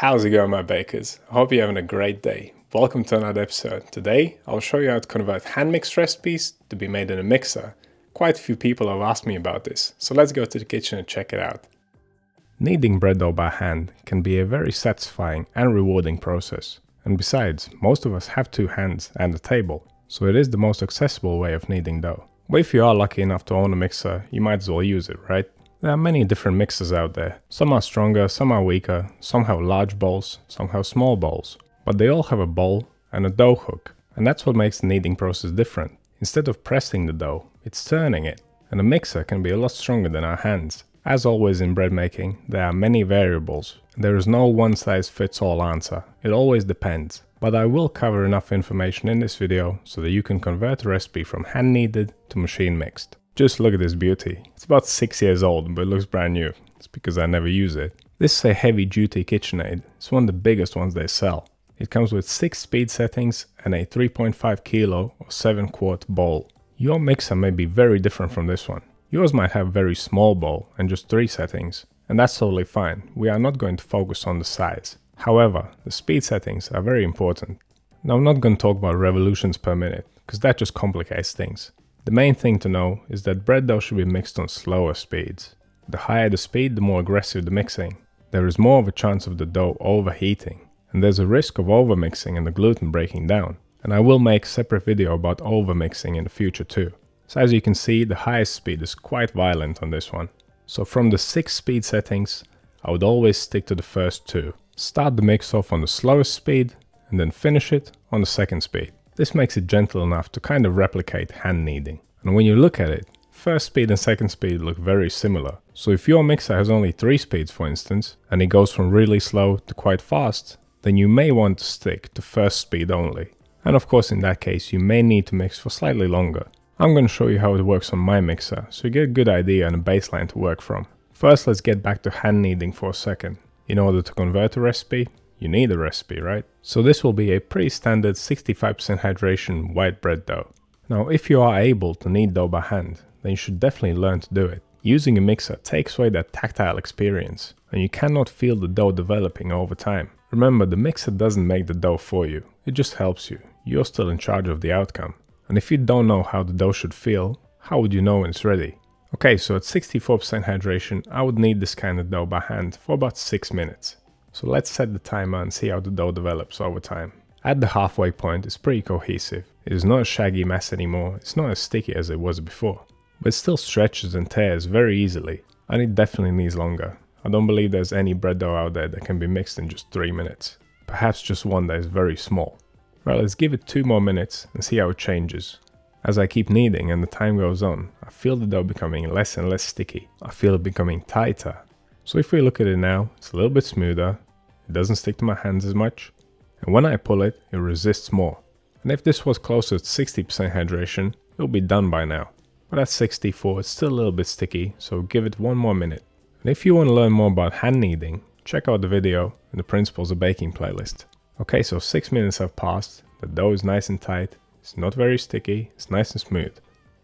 How's it going my bakers? I hope you're having a great day. Welcome to another episode. Today I'll show you how to convert hand mixed recipes to be made in a mixer. Quite a few people have asked me about this, so let's go to the kitchen and check it out. Kneading bread dough by hand can be a very satisfying and rewarding process. And besides, most of us have two hands and a table, so it is the most accessible way of kneading dough. But if you are lucky enough to own a mixer, you might as well use it, right? There are many different mixers out there. Some are stronger, some are weaker, some have large bowls, some have small bowls. But they all have a bowl and a dough hook. And that's what makes the kneading process different. Instead of pressing the dough, it's turning it. And a mixer can be a lot stronger than our hands. As always in bread making, there are many variables. There is no one size fits all answer. It always depends. But I will cover enough information in this video so that you can convert a recipe from hand kneaded to machine mixed. Just look at this beauty. It's about 6 years old, but it looks brand new. It's because I never use it. This is a heavy duty KitchenAid. It's one of the biggest ones they sell. It comes with 6 speed settings and a 3.5 kilo or 7 quart bowl. Your mixer may be very different from this one. Yours might have a very small bowl and just 3 settings. And that's totally fine. We are not going to focus on the size. However, the speed settings are very important. Now I'm not going to talk about revolutions per minute, because that just complicates things. The main thing to know is that bread dough should be mixed on slower speeds. The higher the speed, the more aggressive the mixing. There is more of a chance of the dough overheating, and there's a risk of overmixing and the gluten breaking down. And I will make a separate video about overmixing in the future too. So as you can see, the highest speed is quite violent on this one. So from the 6 speed settings, I would always stick to the first two. Start the mix off on the slowest speed, and then finish it on the second speed. This makes it gentle enough to kind of replicate hand kneading. And when you look at it, first speed and second speed look very similar. So if your mixer has only 3 speeds for instance, and it goes from really slow to quite fast, then you may want to stick to first speed only. And of course in that case you may need to mix for slightly longer. I'm going to show you how it works on my mixer, so you get a good idea and a baseline to work from. First let's get back to hand kneading for a second. In order to convert a recipe, you need a recipe, right? So this will be a pretty standard 65% hydration white bread dough. Now if you are able to knead dough by hand, then you should definitely learn to do it. Using a mixer takes away that tactile experience, and you cannot feel the dough developing over time. Remember, the mixer doesn't make the dough for you, it just helps you. You're still in charge of the outcome. And if you don't know how the dough should feel, how would you know when it's ready? Okay, so at 64% hydration, I would knead this kind of dough by hand for about 6 minutes. So let's set the timer and see how the dough develops over time. At the halfway point, it's pretty cohesive. It is not a shaggy mess anymore, it's not as sticky as it was before. But it still stretches and tears very easily, and it definitely needs longer. I don't believe there's any bread dough out there that can be mixed in just 3 minutes. Perhaps just one that is very small. Right, let's give it 2 more minutes and see how it changes. As I keep kneading and the time goes on, I feel the dough becoming less and less sticky. I feel it becoming tighter. So if we look at it now, it's a little bit smoother, it doesn't stick to my hands as much, and when I pull it, it resists more. And if this was closer to 60% hydration, it'll be done by now. But at 64, it's still a little bit sticky, so give it one more minute. And if you want to learn more about hand kneading, check out the video in the Principles of Baking playlist. Okay, so 6 minutes have passed, the dough is nice and tight, it's not very sticky, it's nice and smooth.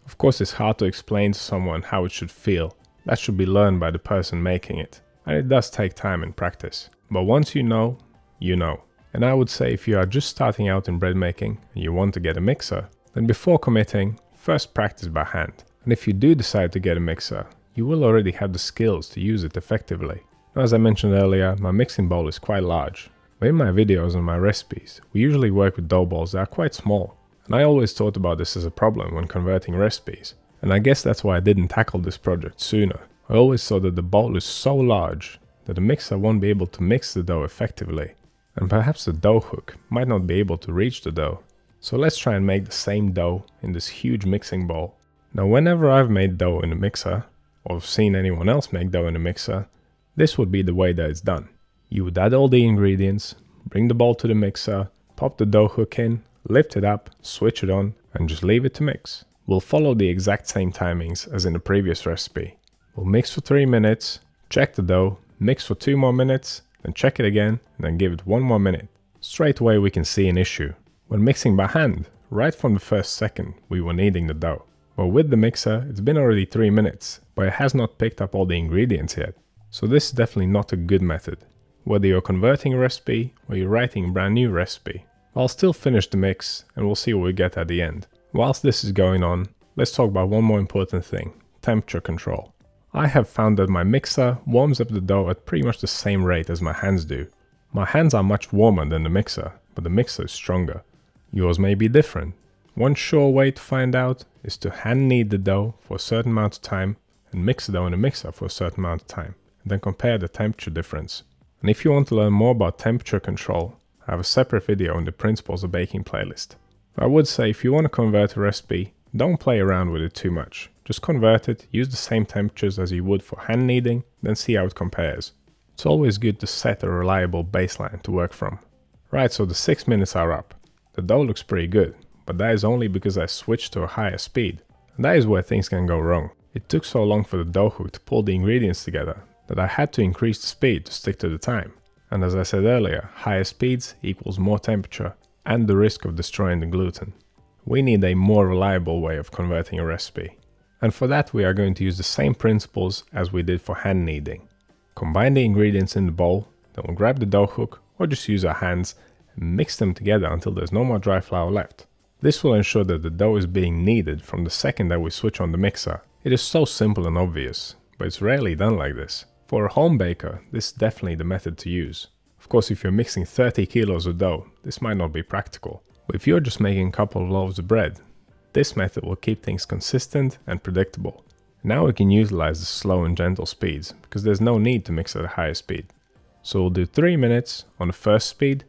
Of course it's hard to explain to someone how it should feel, that should be learned by the person making it. And it does take time and practice. But once you know, you know. And I would say if you are just starting out in bread making and you want to get a mixer, then before committing, first practice by hand. And if you do decide to get a mixer, you will already have the skills to use it effectively. Now, As I mentioned earlier, my mixing bowl is quite large. But in my videos and my recipes, we usually work with dough balls that are quite small. And I always thought about this as a problem when converting recipes. And I guess that's why I didn't tackle this project sooner. I always thought that the bowl is so large that the mixer won't be able to mix the dough effectively. And perhaps the dough hook might not be able to reach the dough. So let's try and make the same dough in this huge mixing bowl. Now whenever I've made dough in a mixer, or have seen anyone else make dough in a mixer, this would be the way that it's done. You would add all the ingredients, bring the bowl to the mixer, pop the dough hook in, lift it up, switch it on, and just leave it to mix. We'll follow the exact same timings as in the previous recipe. We'll mix for 3 minutes, check the dough, mix for 2 more minutes, then check it again, and then give it 1 more minute. Straight away we can see an issue. When mixing by hand, right from the first second, we were kneading the dough. But with the mixer, it's been already 3 minutes, but it has not picked up all the ingredients yet. So this is definitely not a good method. whether you're converting a recipe or you're writing a brand new recipe. I'll still finish the mix and we'll see what we get at the end. Whilst this is going on, let's talk about one more important thing, temperature control. I have found that my mixer warms up the dough at pretty much the same rate as my hands do. My hands are much warmer than the mixer, but the mixer is stronger. Yours may be different. One sure way to find out is to hand knead the dough for a certain amount of time and mix the dough in a mixer for a certain amount of time, and then compare the temperature difference. And if you want to learn more about temperature control, I have a separate video in the Principles of Baking playlist. I would say if you want to convert a recipe, don't play around with it too much. Just convert it, use the same temperatures as you would for hand kneading, then see how it compares. It's always good to set a reliable baseline to work from. Right, so the 6 minutes are up. The dough looks pretty good, but that is only because I switched to a higher speed. And that is where things can go wrong. It took so long for the dough hook to pull the ingredients together that I had to increase the speed to stick to the time. And as I said earlier, higher speeds equals more temperature and the risk of destroying the gluten. We need a more reliable way of converting a recipe. And for that we are going to use the same principles as we did for hand kneading. Combine the ingredients in the bowl, then we'll grab the dough hook or just use our hands and mix them together until there's no more dry flour left. This will ensure that the dough is being kneaded from the second that we switch on the mixer. It is so simple and obvious, but it's rarely done like this. For a home baker, this is definitely the method to use. Of course, if you're mixing 30 kilos of dough, this might not be practical. But if you're just making a couple of loaves of bread, this method will keep things consistent and predictable. Now we can utilize the slow and gentle speeds, because there's no need to mix at a higher speed. So we'll do 3 minutes on the first speed,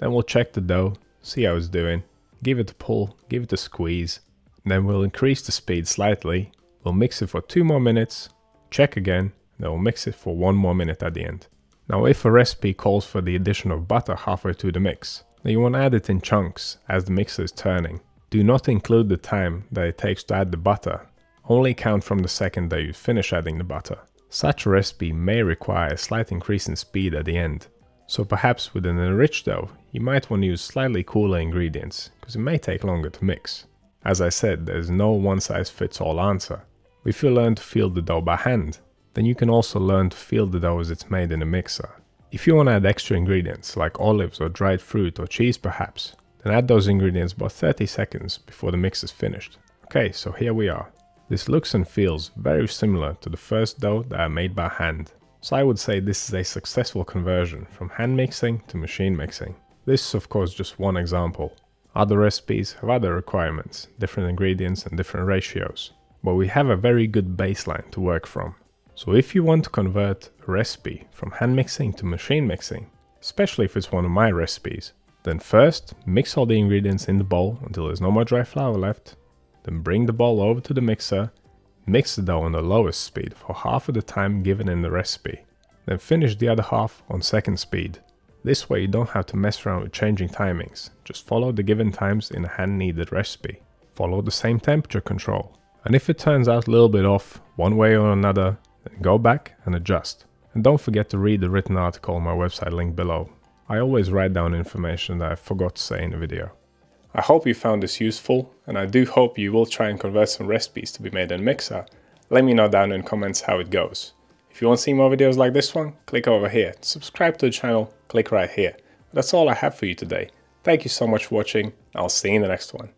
then we'll check the dough, see how it's doing, give it a pull, give it a squeeze, then we'll increase the speed slightly, we'll mix it for 2 more minutes, check again, then we'll mix it for 1 more minute at the end. Now if a recipe calls for the addition of butter halfway through the mix, then you want to add it in chunks as the mixer is turning. Do not include the time that it takes to add the butter, only count from the second that you finish adding the butter. Such a recipe may require a slight increase in speed at the end, so perhaps with an enriched dough, you might want to use slightly cooler ingredients, because it may take longer to mix. As I said, there's no one size fits all answer. If you learn to feel the dough by hand, then you can also learn to feel the dough as it's made in a mixer. If you want to add extra ingredients like olives or dried fruit or cheese perhaps, then add those ingredients about 30 seconds before the mix is finished. Okay, so here we are. This looks and feels very similar to the first dough that I made by hand. So I would say this is a successful conversion from hand mixing to machine mixing. This is of course just one example. Other recipes have other requirements, different ingredients and different ratios. But we have a very good baseline to work from. So if you want to convert a recipe from hand mixing to machine mixing, especially if it's one of my recipes, then first mix all the ingredients in the bowl until there's no more dry flour left, then bring the bowl over to the mixer Mix the dough on the lowest speed for half of the time given in the recipe. Then finish the other half on second speed. This way you don't have to mess around with changing timings, just follow the given times in a hand kneaded recipe. Follow the same temperature control. And if it turns out a little bit off, one way or another, then go back and adjust. And don't forget to read the written article on my website link below. I always write down information that I forgot to say in the video. I hope you found this useful, and I do hope you will try and convert some recipes to be made in Mixer. Let me know down in comments how it goes. If you want to see more videos like this one, click over here. Subscribe to the channel, click right here. That's all I have for you today. Thank you so much for watching, I'll see you in the next one.